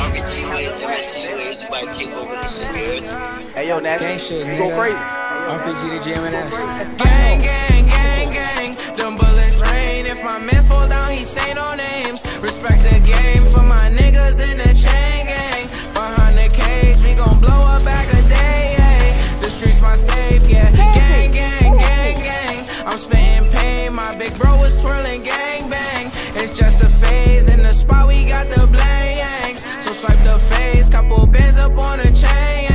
Uncle G Ways never seen ways somebody take over the shit, Hey yo, Nash, Gang shit, you go crazy. RPG to GMNS. Gang, gang, gang, gang. Them bullets rain. If my mans fall down, he say no names. Respect the game for my niggas in the chain gang. Behind the cage, we gon' blow up back a day. ayy. The streets my safe, yeah. Gang, gang, gang, gang. I'm spitting pain. My big bro is swirling gang bang. It's just a phase. Got the blanks. So swipe the face. Couple bands up on the chain.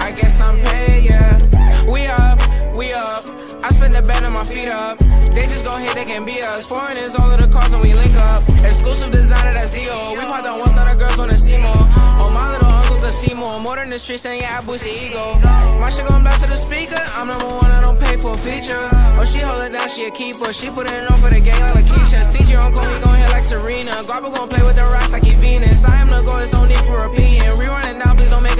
I guess I'm paid, yeah. We up, we up. I spend the bed on my feet up. They just gon' hate, they can be us. Foreigners, all of the cars when we link up. Exclusive designer, that's Dio. We pop the once, now the girls wanna see more. See more. More than the streets, and yeah, I boost the ego. My shit gon' blast to the speaker. I'm number one, I don't pay for a feature. Oh, she hold it down, she a keeper. She put it on for the gang like Lakeisha. CG uncle, we gon' hit like Serena. Guapa gon' play with the rocks like he Venus. I am the goal, there's no need for repeating. Rerunning down, please don't make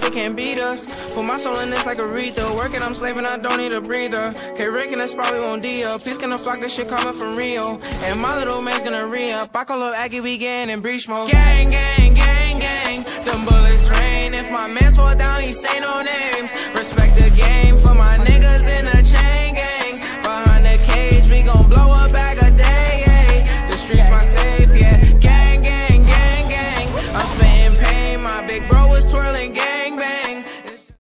they can't beat us. Put my soul in this like Aretha. Working, I'm slaving, I don't need a breather. K Rick and probably won't deal. up. He's gonna flock this shit coming from Rio. And my little man's gonna re up. I call up Aggie getting and Breach Mode. Gang, gang, gang, gang. Them bullets rain. If my man fall down, he say no names. Respect the game for my niggas in the chain gang. Behind the cage, we gon' blow a bag a day. Yeah. The streets my safe, yeah. Gang bro is twirling gang bang.